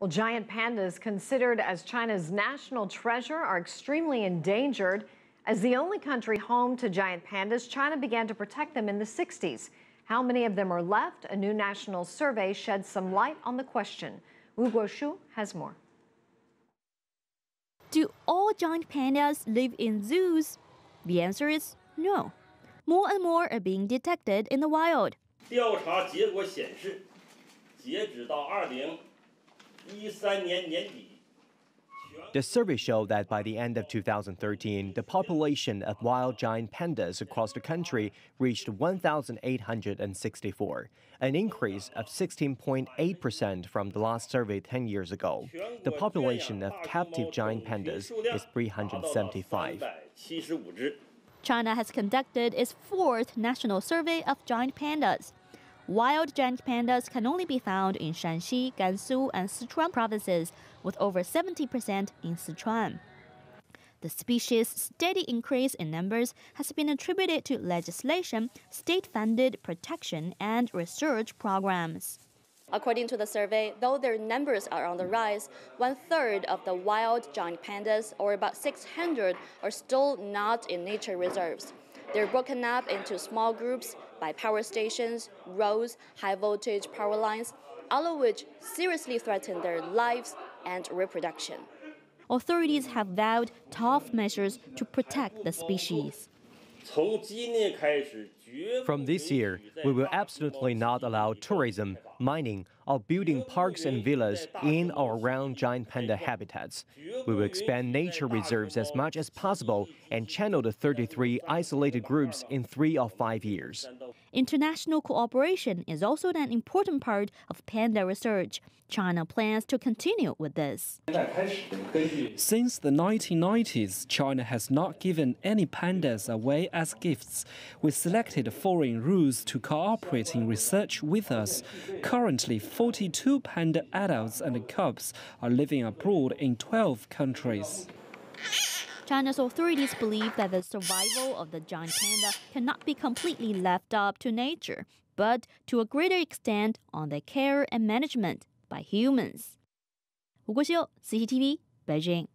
Well, giant pandas, considered as China's national treasure, are extremely endangered. As the only country home to giant pandas, China began to protect them in the 60s. How many of them are left? A new national survey sheds some light on the question. Wu Guoxiu has more. Do all giant pandas live in zoos? The answer is no. More and more are being detected in the wild the survey showed that by the end of 2013, the population of wild giant pandas across the country reached 1,864, an increase of 16.8% from the last survey 10 years ago. The population of captive giant pandas is 375. China has conducted its fourth national survey of giant pandas. Wild giant pandas can only be found in Shaanxi, Gansu, and Sichuan provinces, with over 70% in Sichuan. The species' steady increase in numbers has been attributed to legislation, state funded protection, and research programs. According to the survey, though their numbers are on the rise, one third of the wild giant pandas, or about 600, are still not in nature reserves. They're broken up into small groups by power stations, roads, high voltage power lines, all of which seriously threaten their lives and reproduction. Authorities have vowed tough measures to protect the species. From this year, we will absolutely not allow tourism, mining, or building parks and villas in or around giant panda habitats. We will expand nature reserves as much as possible and channel the 33 isolated groups in three or five years. International cooperation is also an important part of panda research. China plans to continue with this. Since the 1990s, China has not given any pandas away as gifts. We selected foreign rules to cooperate in research with us. Currently, 42 panda adults and cubs are living abroad in 12 countries. China's authorities believe that the survival of the giant panda cannot be completely left up to nature, but to a greater extent on the care and management by humans. 胡国修，CCTV，北京。